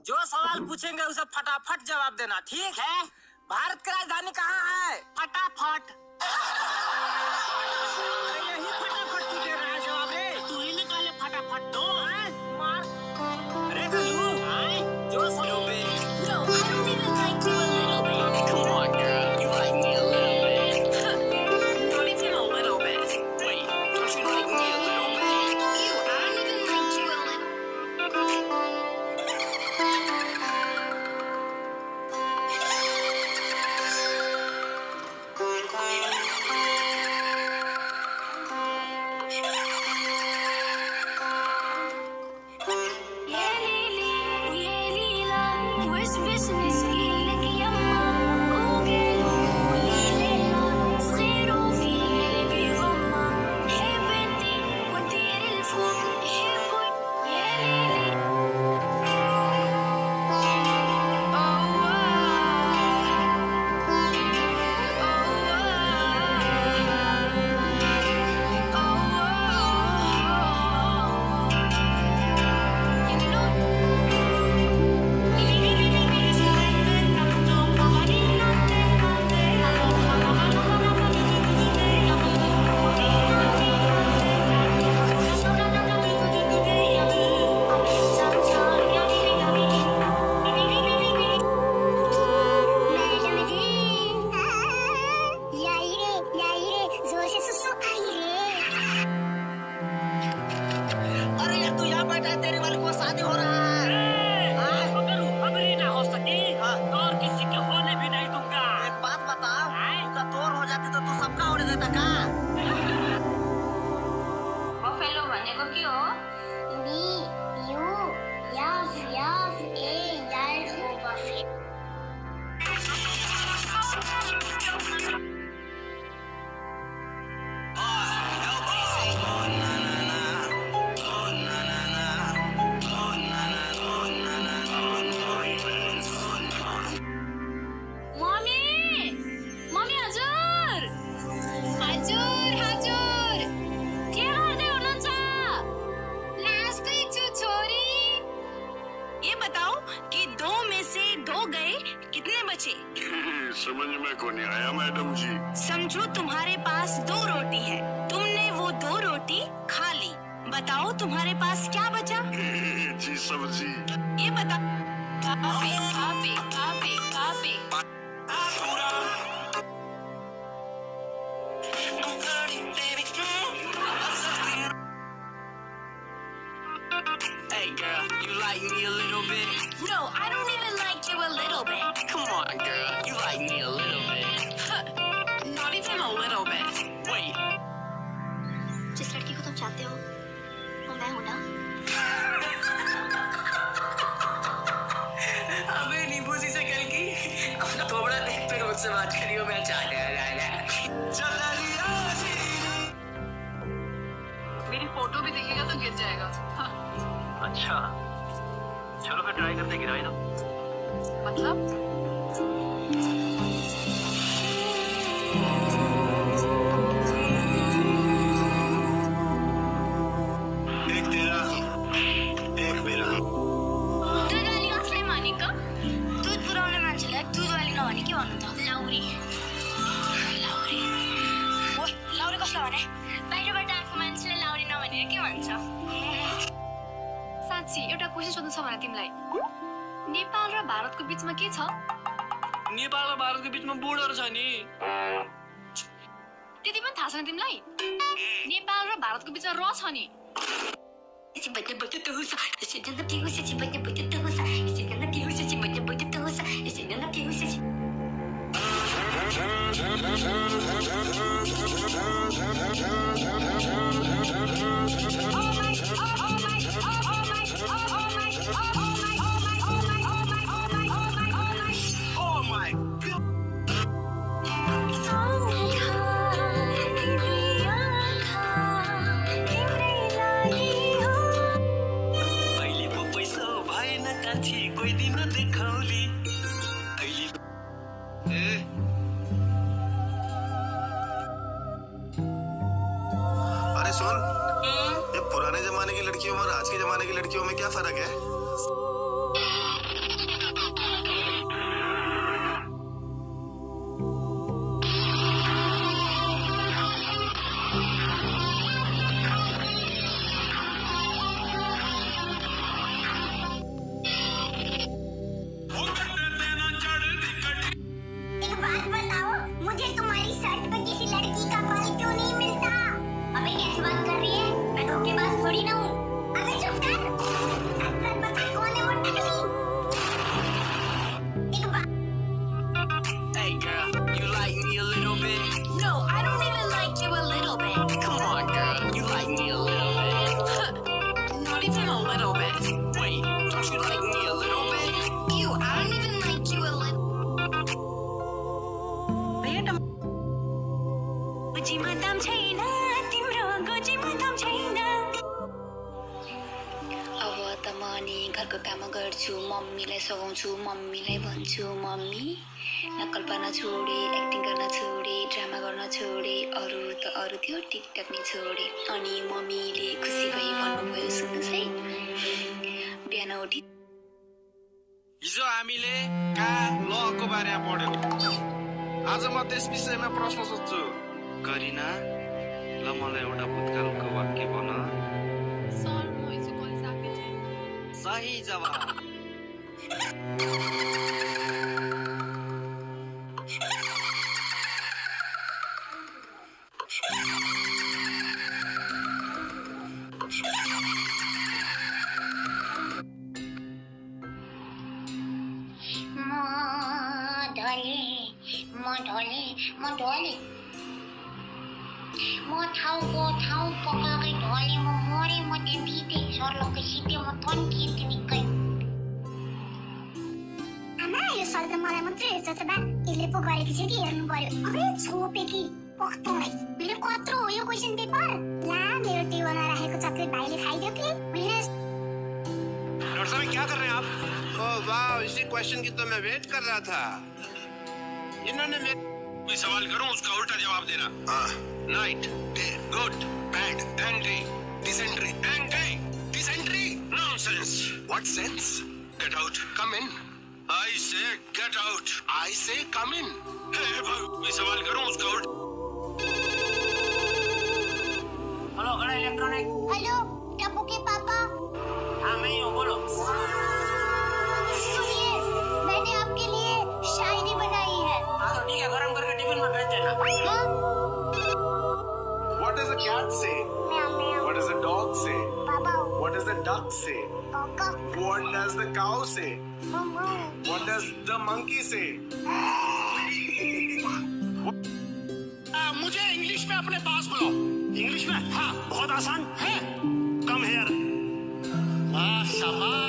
जो सवाल पूछेंगे उसे फटाफट जवाब देना, ठीक है? भारत की राजधानी कहाँ है? फटाफट। समझ में को नहीं आया मैडम जी। समझो तुम्हारे पास दो रोटी है। तुमने वो दो रोटी खा ली। बताओ तुम्हारे पास क्या बचा? जी सब्ज़ी। ये बता। Hey, girl. You like me a little bit? No, I don't even like you a little bit. Come on, girl. You like me a little bit. Not even a little bit. Wait. जिस लड़की को तुम चाहते हो वो मैं हूं ना ट्राई करते गिराई दो मतलब एक तेरा एक मेरा दुध वाली कसलाई भनेको दुध पुऱ्याउने मान्छेलाई दुध वाली नभने के भन्नु त? लाउरी। लाउरी। ओ लाउरी कसलाई भने? बाहिरबाट आएको मान्छेलाई लाउरी नभनेर के भन्छ? साँच्ची एउटा क्वेसन सोध्नु छ भने तिमीलाई। नेपाल र भारतको बिचमा के छ? नेपाल र भारतको बिचमा बोर्डर छ नि। त्यति पनि थाहा छैन तिमीलाई? नेपाल र भारतको बिचमा र छ नि। Esse लड़कियों में क्या फ़र्क है? भन्छु मम्मीलाई सघाउँछु मम्मीलाई भन्छु मम्मी। नकल्पना छोडे एक्टिङ गर्न छोडे ड्रामा गर्न छोडे अरू त अरू थियो टिकटक नि छोडे। अनि मम्मीले खुसी भई भन्नुभयो सुन्नुहोस् है। बिहान उठी। हिजो हामीले का लको बारेमा पढ्यौँ। आज म त्यस विषयमा प्रश्न सोध्छु। गरिना ल मलाई एउटा भूतकालको वाक्य भन। थिएँ सही जवाब। Mau dolly, mau dolly. Mo tau ko, tau ko ka kay dolly. Mo mori, mo tempite. Sorlo ka mau mo ton kiti ni. तन्किएँ त्यो निकै आमा त मलाई मात्रै हेर्छ त बा यसले पो गरेकी छ कि हेर्नु पर्यो अरे छोपे कि पख्तौँलाई मैले कत्रो हो यो क्वेसन पेपर ला मेरो टेबलमा राखेको चक्लेट भाइले खाइदियो कि डॉक्टर साहब क्या कर रहे हैं आप ओह वाह इसी क्वेश्चन की तो मैं वेट कर रहा था इन्होंने मेरे कोई सवाल करूँ उसका उल्टा जवाब देना हाँ night good bad entry dysentery entry dysentery nonsense what sense get out come in I say get out आई से कम इन हे सवाल करूँ उसका उल्टा? हेलो गड़ा इलेक्ट्रॉनिक हेलो टप्पू के पापा। हाँ मैं ही हूँ बोलो। सुनिए मैंने आपके लिए शायरी बनाई है। हाँ तो ठीक है गरम करके टिफ़िन में भेज देना। हाँ? What does a cat say? म्याऊ म्याऊ What does a dog say? पापा। What does the duck say? काका What does the cow say? What does the monkey say? आ, मुझे इंग्लिश में अपने पास बुलाओ। इंग्लिश में? हाँ बहुत आसान। है। कम हेयर शाबाश